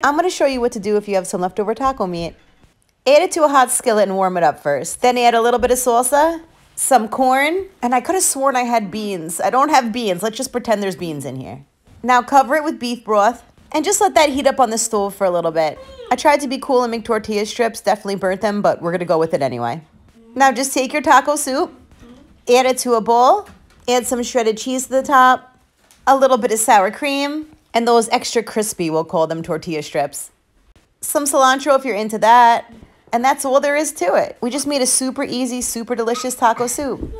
I'm going to show you what to do if you have some leftover taco meat. Add it to a hot skillet and warm it up first. Then add a little bit of salsa, some corn, and I could have sworn I had beans. I don't have beans. Let's just pretend there's beans in here. Now cover it with beef broth and just let that heat up on the stove for a little bit. I tried to be cool and make tortilla strips, definitely burnt them, but we're going to go with it anyway. Now just take your taco soup, add it to a bowl, add some shredded cheese to the top, a little bit of sour cream, and those extra crispy, we'll call them tortilla strips. Some cilantro if you're into that, and that's all there is to it. We just made a super easy, super delicious taco soup.